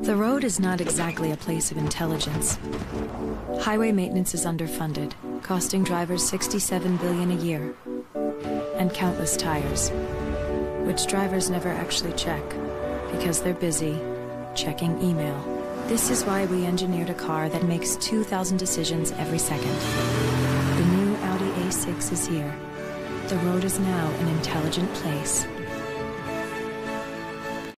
The road is not exactly a place of intelligence. Highway maintenance is underfunded, costing drivers 67 billion a year, and countless tires, which drivers never actually check because they're busy checking email. This is why we engineered a car that makes 2,000 decisions every second. The new Audi A6 is here. The road is now an intelligent place.